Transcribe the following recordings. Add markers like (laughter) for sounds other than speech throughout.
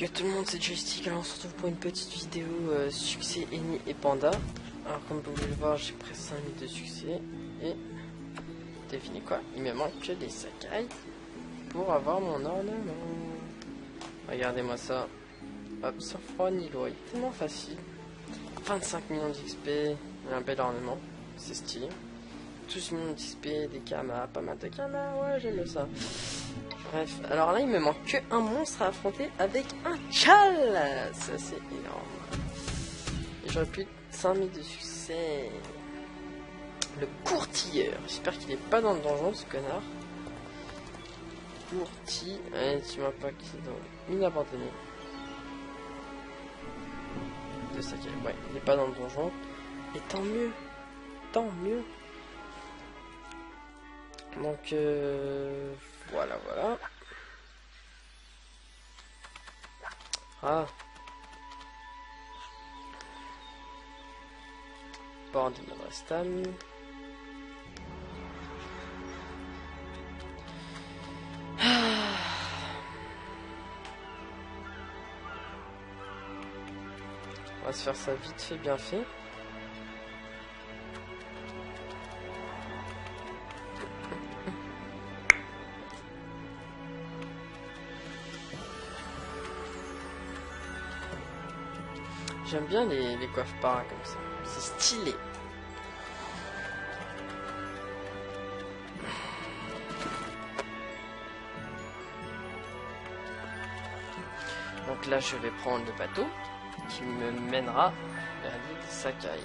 Yo tout le monde, c'est Joystick, alors on se retrouve pour une petite vidéo euh, succès Eni et Panda. Alors comme vous pouvez le voir, j'ai presque 5000 de succès et devinez quoi, il me manque que des sakai pour avoir mon ornement. Regardez-moi ça. Hop, sans froid ni loin, tellement facile. 25 millions d'XP, un bel ornement, c'est stylé. 12 millions d'XP, des kamas, pas mal de kamas, ouais j'aime ça. Bref, alors là il me manque que un monstre à affronter avec un chal Ça c'est énorme. J'aurais plus de 5000 de succès. Le courtilleur, j'espère qu'il est pas dans le donjon ce connard. Courti, ouais, tu vois pas qu'il est dans une abandonnée. De ça ouais, il est pas dans le donjon. Et tant mieux, tant mieux. Donc euh, voilà, voilà. Ah. Bord de Madrastam. On va se faire ça vite fait, bien fait. J'aime bien les, les coiffes para comme ça. C'est stylé. Donc là, je vais prendre le bateau qui me mènera vers l'île Sakai.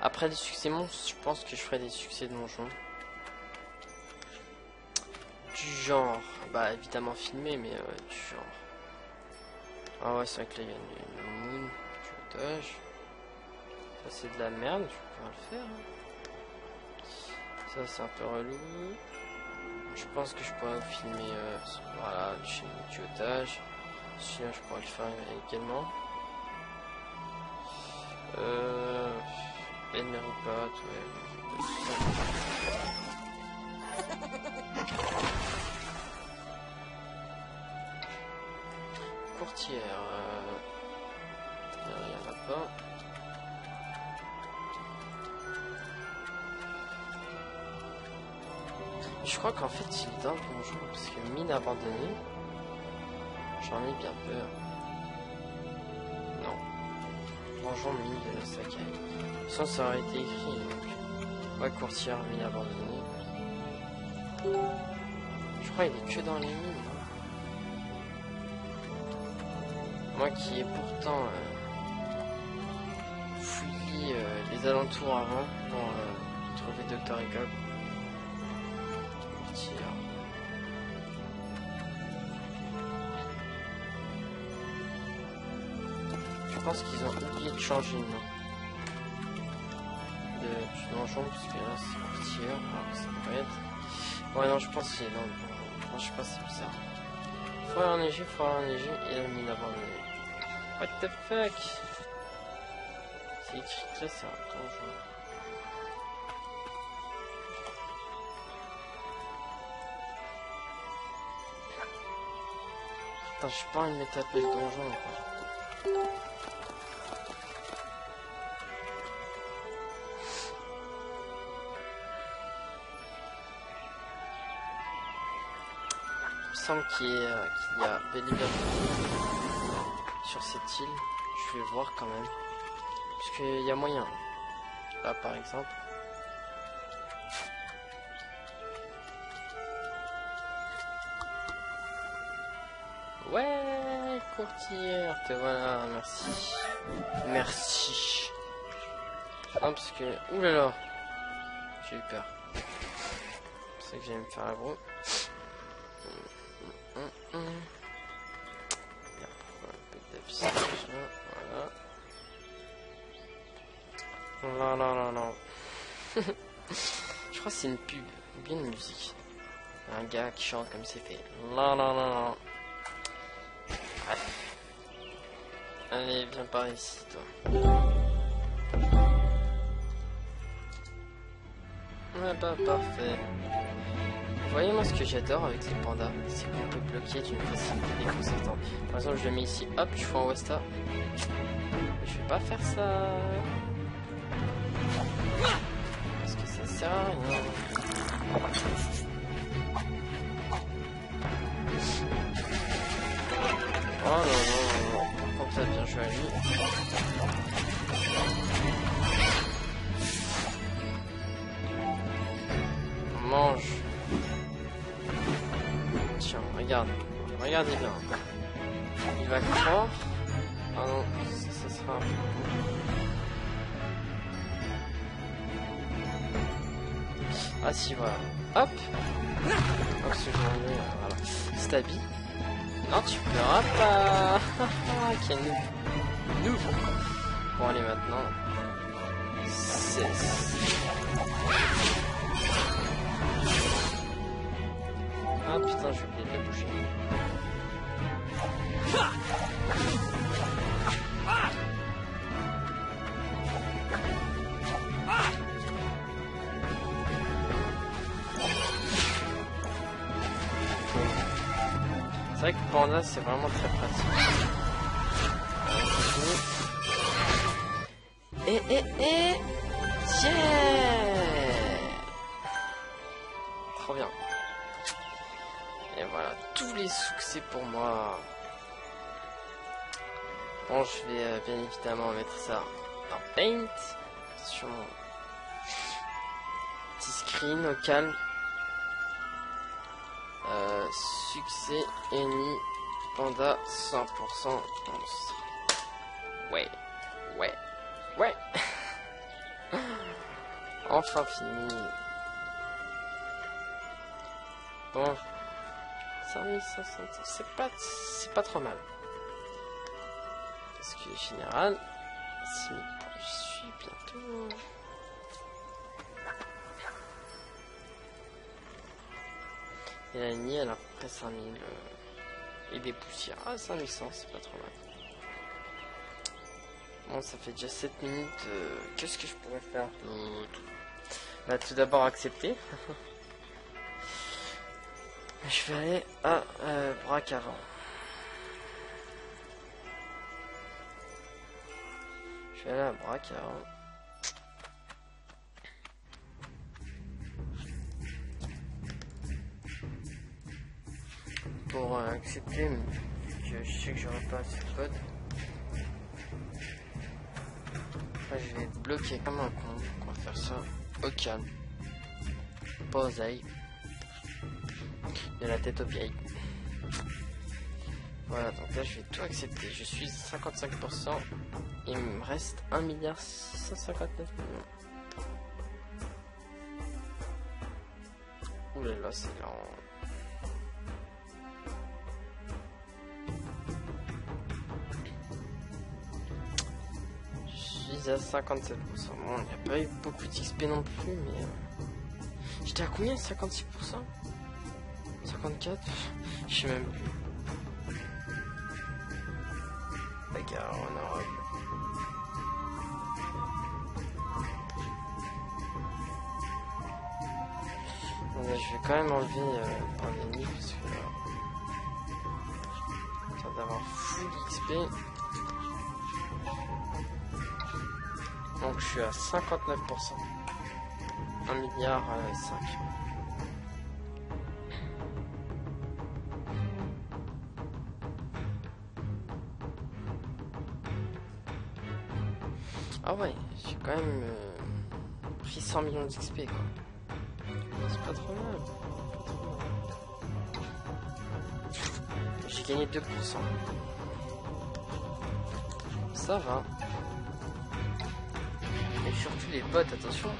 Après les succès monstres, je pense que je ferai des succès de donjon. Du genre, bah évidemment filmé, mais euh, du genre. Ah ouais, c'est vrai que là il y a une, moon, du otage. Ça c'est de la merde, je pouvoir le faire. Hein. Ça c'est un peu relou. Je pense que je pourrais filmer, euh, voilà, du otage. Sinon, je pourrais le faire également. Euh. Elmer pas, ouais. Courtière. Il n'y en a pas. Je crois qu'en fait il est donjon parce que mine abandonnée. J'en ai bien peur. Non. Bonjour mine de la Sakai. Ça, ça aurait été écrit. Donc. Ouais, courtière, mine abandonnée. Je crois qu'il est que dans les mines. Moi qui ai pourtant euh, fouillé euh, les alentours avant pour euh, trouver Dr. Egob. Pense qu'ils ont oublié de changer le nom de, donjon, parce que là c'est courtier, alors que ça pourrait être. Ouais, non, je pense qu'il est dans le je sais pas, c'est bizarre. Forêt enneigée, forêt enneigée et la mine abandonnée. What the fuck? C'est écrit que c'est un donjon. Putain, j'ai pas envie de me taper le donjon quoi. Semble qu'il y, a, qu y a sur cette île. Je vais voir quand même. Parce qu'il y a moyen. Là par exemple. Ouais, courtière, te voilà, merci. Merci. Ah, parce que... Oulala J'ai eu peur. C'est que j'allais me faire la gros. Voilà. Non, non, non, non. (laughs) Je crois que c'est une pub, ou bien une musique. Un gars qui chante comme c'est fait. Non, non, non, non. Bref. Allez, viens par ici, toi. Ouais, bah, parfait. Voyez, moi, ce que j'adore avec les pandas, c'est qu'on peut bloquer d'une facilité déconcertante. Par exemple, je le mets ici, hop, je fais en Westa. Je vais pas faire ça. Parce que ça? Sert à rien. Regardez bien. Il va croire. Ah non, ça, sera. Ah si, voilà. Hop Oxygène, voilà. Stabi. Non, tu pleuras pas (laughs) Quel Noob Bon, allez, maintenant. 16. Panda c'est vraiment très pratique. Et et et Yeah Trop bien. Et voilà, tous les succès pour moi. Bon, je vais euh, bien évidemment mettre ça dans Paint. Sur mon petit screen au calme. Euh, succès, Eni, Panda, 100% monstre. Ouais, ouais, ouais. (laughs) enfin fini. Bon, 5500, c'est pas, c'est pas trop mal. Parce que général, 6000 points, je suis bientôt. Et la nuit, elle a à peu près 5000. euh, et des poussières. Ah, 5100, c'est pas trop mal. Bon, ça fait déjà 7 minutes. euh, Qu'est-ce que je pourrais faire Bah, tout d'abord accepter. (laughs) je vais aller à euh, Braque avant. Je vais aller à Braque avant. Pour euh, accepter, que je sais que j'aurai pas assez de code. Je vais être bloqué comme un con. On va faire ça au calme. Pas aux. De la tête aux vieilles. Voilà, donc là je vais tout accepter. Je suis à 55%. Il me reste 1 milliard 659 millions. Ouh là là, c'est lent. À 57%. Bon, il n'y a pas eu beaucoup d'XP non plus, mais... euh, J'étais à combien 56% 54 Je sais même plus. Bagarre, on a eu. Bon, là, je vais quand même enlever euh, par l'ennemi parce que... Euh, d'avoir full XP. Donc je suis à 59%. 1 milliard euh, 5. Ah ouais, j'ai quand même euh, pris 100 millions d'XP quoi. C'est pas trop mal. pas trop mal. J'ai gagné 2%. Ça va. Et surtout les bots, attention.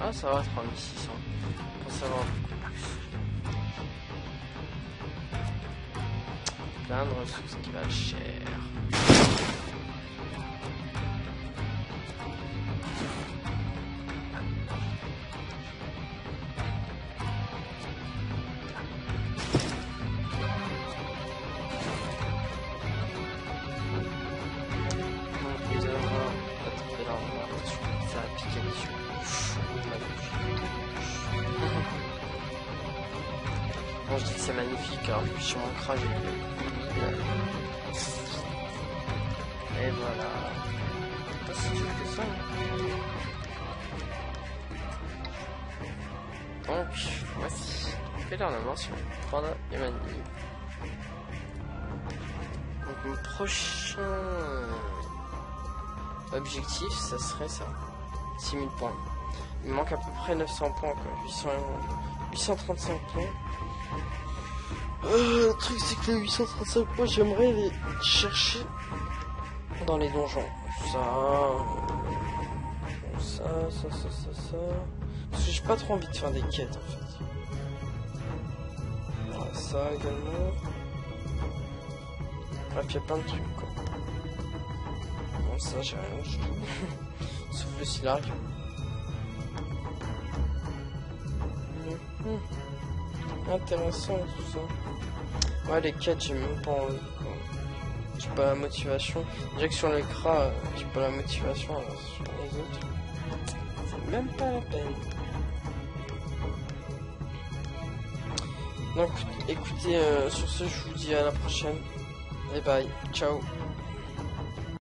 Ah, ça va, 3600. Pour savoir beaucoup plus. Plein de ressources qui valent cher. Magnifique. Alors, sur mon crâne, Et voilà. Pas si dur que ça. Donc, voici. Quelle est la mention Prendre et Mani. Donc, mon prochain objectif, ça serait ça. 6000 points. Il me manque à peu près 900 points, quoi. 800, 835 points. Euh, le truc, c'est que les 835 points, j'aimerais les chercher dans les donjons. Ça, ça, ça, ça, ça. Parce que j'ai pas trop envie de faire des quêtes, en fait. Voilà, ça également. Bref, il y a plein de trucs, quoi. Bon, ça, j'ai rien tout. (laughs) Sauf le silarium. Intéressant tout ça. Ouais, les quêtes, j'ai même pas envie. J'ai pas la motivation. Déjà que sur l'écran, euh, j'ai pas la motivation, sur les autres, c'est même pas la peine. Donc, écoutez, euh, sur ce, je vous dis à la prochaine. Et bye, ciao.